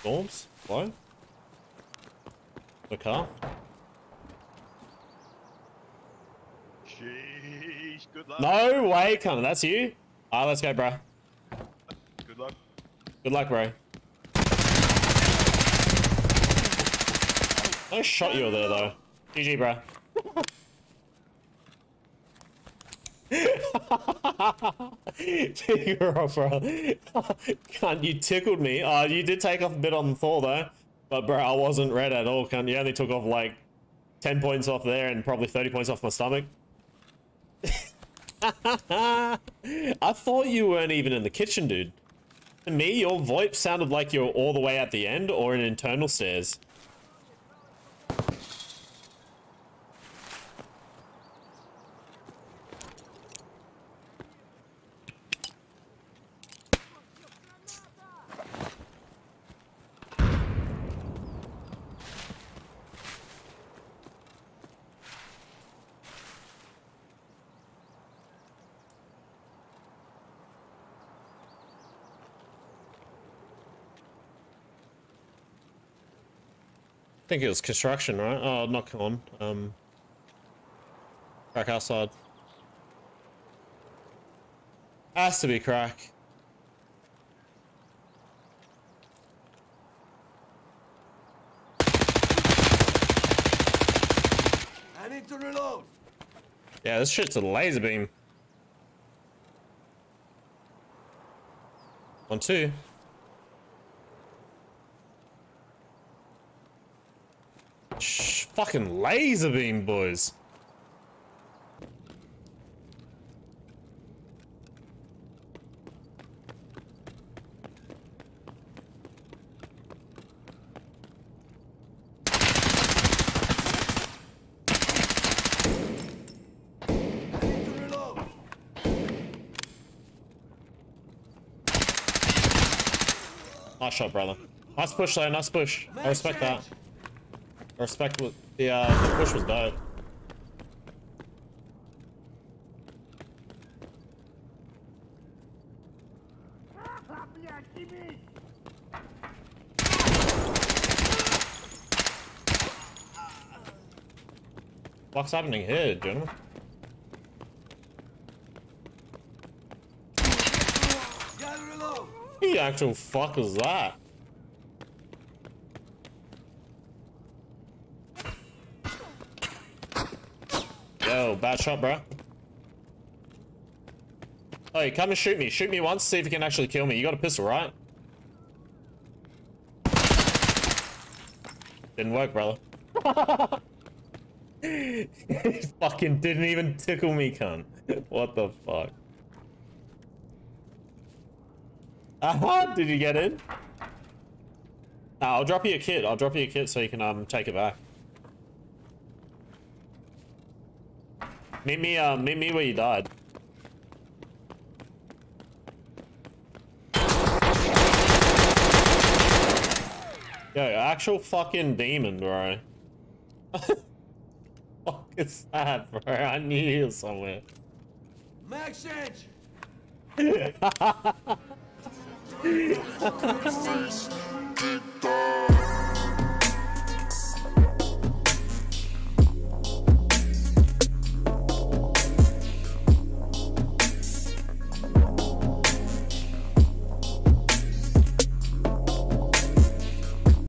Storms? What? The car? Sheesh, good luck. No way, Connor. That's you? Ah, let's go, bro. Good luck. Good luck, bro. Nice shot you there, though. GG, bro. Off, bro. Cunt, you tickled me. Uh, you did take off a bit on the Thor, though. But, bro, I wasn't red at all, cunt. You only took off, like, 10 points off there and probably 30 points off my stomach. I thought you weren't even in the kitchen, dude. To me, your VoIP sounded like you were all the way at the end or in internal stairs. I think it was construction, right? Oh, not on. Um, crack outside. Has to be crack. I need to reload. Yeah, this shit's a laser beam. One, two. Fucking laser beam, boys. Nice shot, brother. Nice push, though. Nice push. I respect that. I respect what the uh, the push was bad. What's happening here, gentlemen? The actual fuck was that? Yo, bad shot, bro. Hey, come and shoot me. Shoot me once, see if you can actually kill me. You got a pistol, right? Didn't work, brother. he fucking didn't even tickle me, cunt. What the fuck? Aha, did you get in? I'll drop you a kit. I'll drop you a kit so you can um take it back. Meet me, uh, meet me where you died. Yo, actual fucking demon, bro. Fuck is that, bro? I knew you was somewhere. Mag change. Conversation.